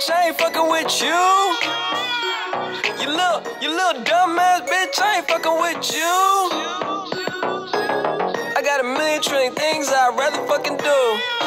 bitch, I ain't fucking with you. You little, you little dumb ass bitch, I ain't fucking with you. I got a million trillion things I'd rather fucking do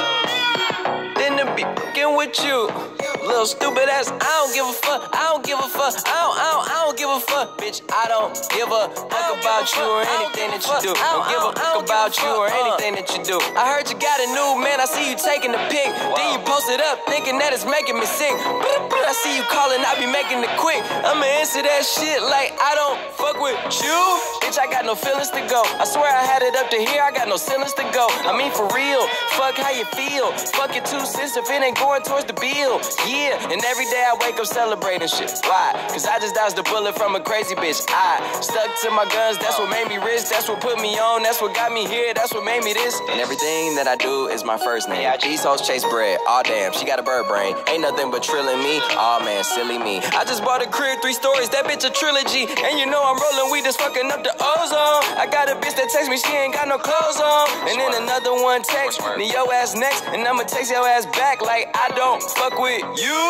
Little stupid ass, I don't give a fuck, I don't give a fuck, I don't, I don't, I don't give a fuck, bitch. I don't give a fuck about you or anything that you do. Don't give a fuck about you or anything that you do. I heard you got a new man, I see you taking the pic. Then you post it up, thinking that it's making me sick. I see you calling, I be making it quick. I'ma answer that shit like I don't fuck with you. Bitch, I got no feelings to go. I swear I had it up to here, I got no feelings to go. I mean, for real, fuck how you feel. Fuck your two cents if it ain't going towards the bill. Yeah, and every day I wake up celebrating shit. Why? Cause I just dodged a bullet from a crazy bitch. I stuck to my guns, that's what made me rich. That's what put me on, that's what got me here, that's what made me this. And everything that I do is my first name. These hoes chase bread. Aw, damn, she got a bird brain. Ain't nothing but trilling me. Aw, man, silly me. I just bought a crib, three stories, that bitch a trilogy. And you know I'm rolling weed that's fucking up the ozone. I got a bitch that text me, she ain't got no clothes on. And then another one text me, yo ass next. And I'ma text your ass back like I don't fuck with you.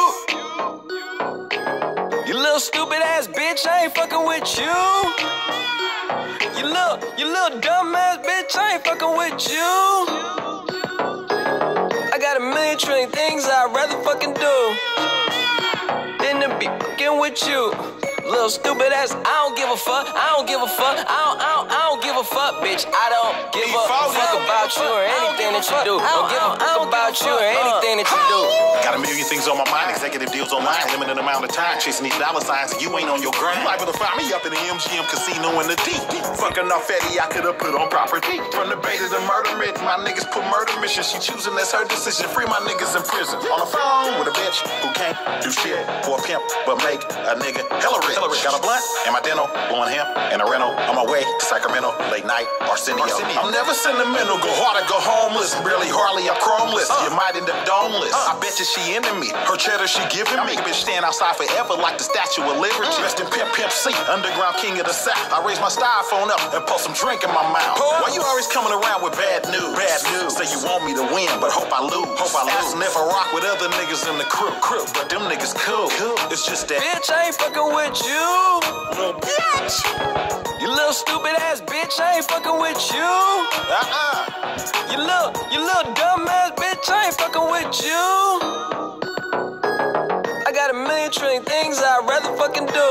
You little stupid ass bitch, I ain't fucking with you. You little, you little dumb ass bitch, I ain't fucking with you. I got a million trillion things I'd rather fucking do than to be fucking with you. Little stupid ass, I don't give a fuck. I don't give a fuck. I don't, I don't, I don't give a fuck, bitch. I don't give a fuck about you or anything that you do. Don't give a fuck about you or anything that you do. Got a million things on my mind, executive deals online, limited amount of time, chasing these dollar signs, and you ain't on your grind. You liable to find me up in the MGM casino in the deep. Fucking off Eddie, I could have put on property. From the bait to the murder myth, my niggas put murder mission. She choosing, that's her decision. Free my niggas in prison. Bitch who can't do shit for a pimp, but make a nigga hella rich. Got a blunt and my dental, blowing him and a rental. On my way to Sacramento, late night, Arsenio. I'm never sentimental, go hard or go homeless. Barely hardly a chromeless. Uh. You might end up domeless. Uh. I bet you she into me. Her cheddar she giving me. Bitch stand outside forever like the Statue of Liberty. Mm. Rest in Pimp Pimp C, underground king of the South. I raise my styrofoam up and pour some drink in my mouth. Why you always coming around with bad news? Bad news. Say you want me to win, but hope I lose. Hope I lose. Asking if I rock with other niggas in the crew. crew. But them niggas cool. cool. It's just that. Bitch, I ain't fucking with you. Little bitch. You little stupid ass bitch, I ain't fucking with you. Uh-uh. You little, you little dumb ass bitch, I ain't fucking with you. I got a million trillion things I'd rather fucking do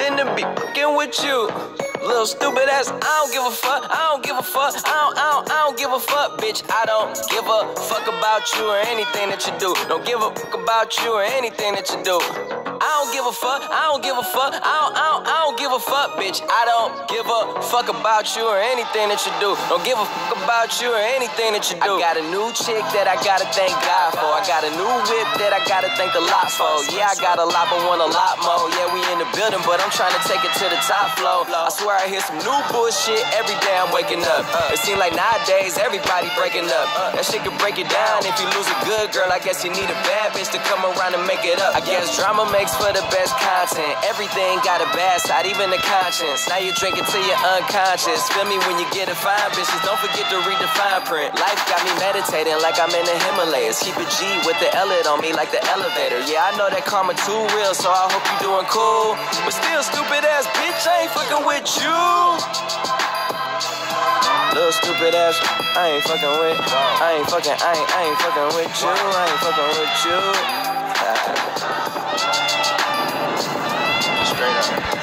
than to be fucking with you. Little stupid ass, I don't give a fuck, I don't give a fuck, I don't, I don't, I don't give a fuck, bitch. I don't give a fuck about you or anything that you do. Don't give a fuck about you or anything that you do. I don't give a fuck, I don't give a fuck, I don't, I don't, I don't give a fuck, bitch. I don't give a fuck about you or anything that you do. Don't give a fuck about you or anything that you do. I got a new chick that I gotta thank God for. I got a new whip that I gotta thank the lot for. Yeah, I got a lot, but want a lot more. Yeah, we in the building, but I'm trying to take it to the top floor. I swear I hear some new bullshit every day I'm waking up. It seems like nowadays everybody breaking up. That shit can break it down. If you lose a good girl, I guess you need a bad bitch to come around and make it up. I guess drama makes for the best content. Everything got a bad side, even the conscience. Now you drink it till you're unconscious. Feel me when you get a fine bitches. Don't forget to read the fine print. Life got me meditating like I'm in the Himalayas. Keep a G with the L on me like the elevator. Yeah, I know that karma too real, so I hope you doing cool. But still, stupid ass bitch, I ain't fucking with you. Little stupid ass, I ain't fucking with. I ain't fucking, I ain't, I ain't fucking with you. I ain't fucking with you. Jackson.